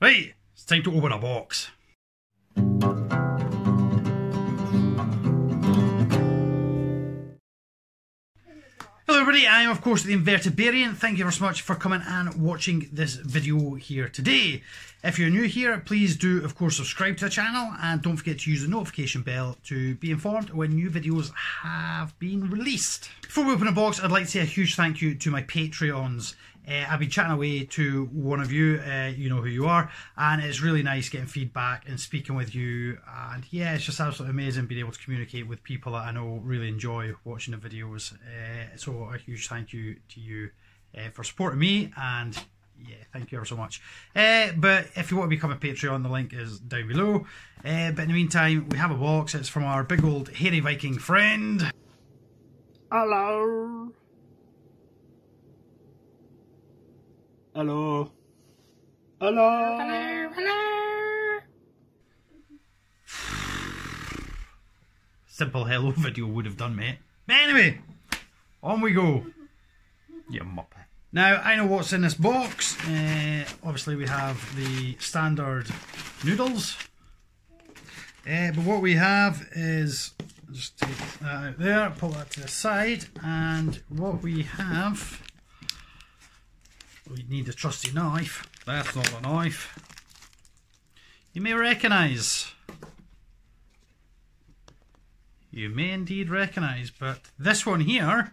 Right, it's time to open a box. Hello everybody, I am of course the Invertabarian. Thank you very much for coming and watching this video here today. If you're new here, please do of course subscribe to the channel and don't forget to use the notification bell to be informed when new videos have been released. Before we open a box, I'd like to say a huge thank you to my Patreons. Uh, I've been chatting away to one of you, uh, you know who you are, and it's really nice getting feedback and speaking with you. And yeah, it's just absolutely amazing being able to communicate with people that I know really enjoy watching the videos. Uh, so a huge thank you to you uh, for supporting me, and yeah, thank you ever so much. Uh, but if you want to become a Patreon, the link is down below. Uh, but in the meantime, we have a box. It's from our big old hairy Viking friend. Hello. Hello. Hello. Hello, hello. Simple hello video would have done, mate. But anyway, on we go. You muppet. Now, I know what's in this box. Uh, obviously, we have the standard noodles. Uh, but what we have is, just take that out there, pull that to the side, and what we have, we need a trusty knife. That's not a knife. You may recognise. You may indeed recognise, but this one here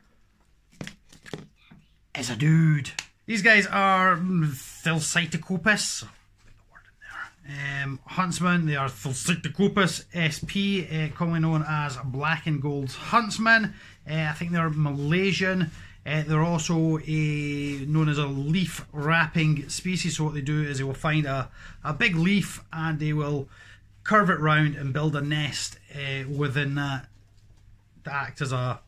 is a dude. These guys are Thelcticopis. Um, Huntsman, they are Thelcticopis SP, uh, commonly known as Black and Gold Huntsman. Uh, I think they're Malaysian. Uh, they're also a known as a leaf wrapping species. So what they do is they will find a, a big leaf and they will curve it round and build a nest uh, within that to act as a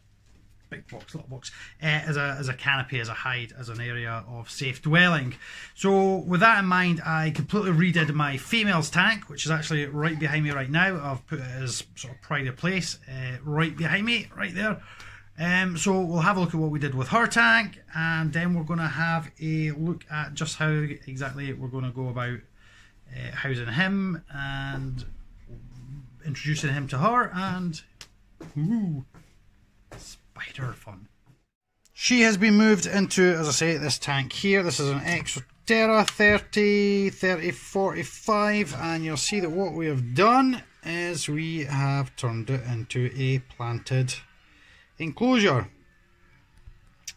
big box, little box, uh, as a as a canopy, as a hide, as an area of safe dwelling. So with that in mind, I completely redid my females tank, which is actually right behind me right now. I've put it as sort of pride of place, uh, right behind me, right there. Um, so we'll have a look at what we did with her tank, and then we're going to have a look at just how exactly we're going to go about uh, housing him and introducing him to her, and ooh, spider fun. She has been moved into, as I say, this tank here. This is an Exoterra 30, 30, 45, and you'll see that what we have done is we have turned it into a planted enclosure.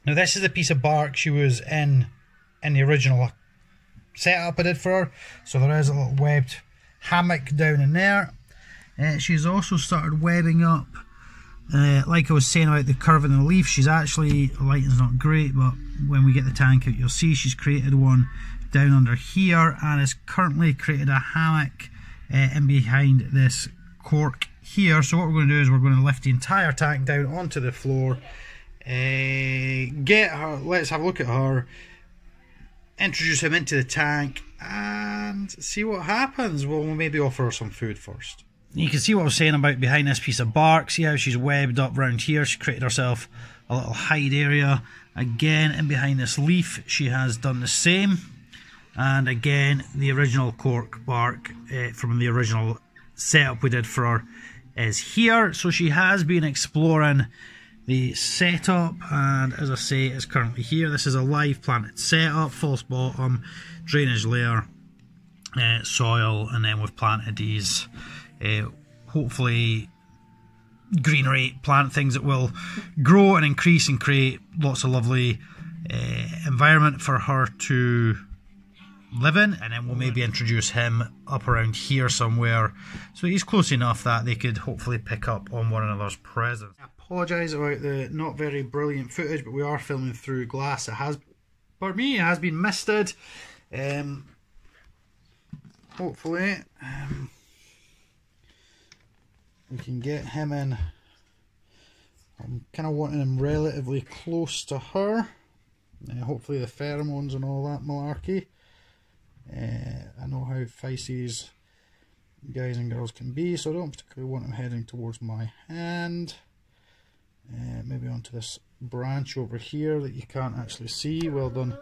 Now this is the piece of bark she was in in the original setup I did for her. So there is a little webbed hammock down in there. Uh, she's also started webbing up, uh, like I was saying about the curve in the leaf, she's actually, the lighting's not great, but when we get the tank out you'll see she's created one down under here and has currently created a hammock uh, in behind this cork here. So what we're going to do is we're going to lift the entire tank down onto the floor, uh, get her, let's have a look at her, introduce him into the tank and see what happens. We'll maybe offer her some food first. You can see what I was saying about behind this piece of bark. See how she's webbed up round here. She created herself a little hide area. Again, in behind this leaf, she has done the same. And again, the original cork bark uh, from the original setup we did for her is here. So she has been exploring the setup and as I say it's currently here. This is a live planted setup, false bottom, drainage layer, uh, soil and then we've planted these uh, hopefully greenery plant things that will grow and increase and create lots of lovely uh, environment for her to live in and then we'll maybe introduce him up around here somewhere. So he's close enough that they could hopefully pick up on one another's presence. I apologise about the not very brilliant footage but we are filming through glass. It has for me it has been misted. Um, hopefully um, we can get him in. I'm kind of wanting him relatively close to her. Uh, hopefully the pheromones and all that malarkey uh, I know how feisty guys and girls can be, so I don't particularly want them heading towards my hand. Uh, maybe onto this branch over here that you can't actually see. Well done,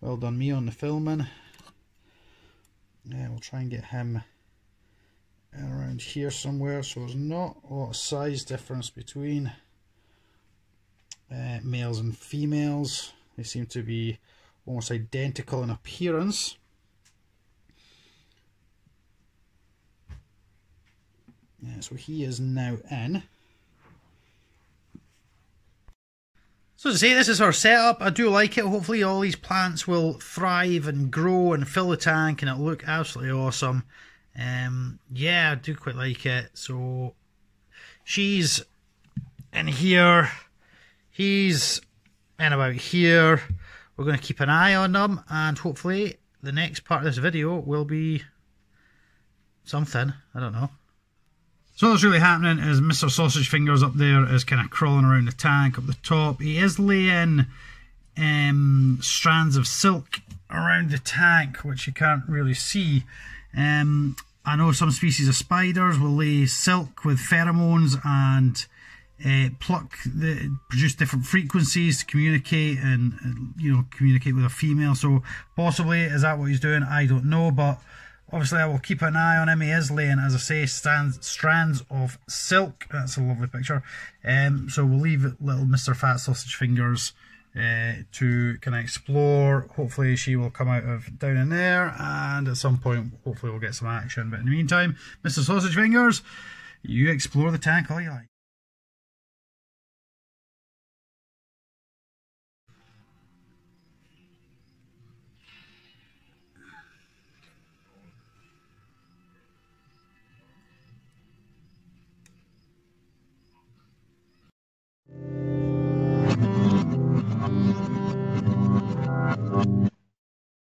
well done me on the filming. Uh, I'll try and get him around here somewhere so there's not a lot of size difference between uh, males and females. They seem to be almost identical in appearance. Yeah, so he is now in. So to say, this is our setup. I do like it. Hopefully all these plants will thrive and grow and fill the tank and it'll look absolutely awesome. Um, yeah, I do quite like it. So she's in here. He's in about here. We're going to keep an eye on them and hopefully the next part of this video will be something. I don't know. So what's really happening is Mr. Sausage Fingers up there is kind of crawling around the tank up the top. He is laying um, strands of silk around the tank, which you can't really see. Um, I know some species of spiders will lay silk with pheromones and uh, pluck the produce different frequencies to communicate and you know communicate with a female. So possibly is that what he's doing? I don't know, but Obviously, I will keep an eye on. He is laying, as I say, strands of silk. That's a lovely picture. Um, so we'll leave little Mr. Fat Sausage Fingers uh, to kind of explore. Hopefully, she will come out of down in there, and at some point, hopefully, we'll get some action. But in the meantime, Mr. Sausage Fingers, you explore the tank all you like.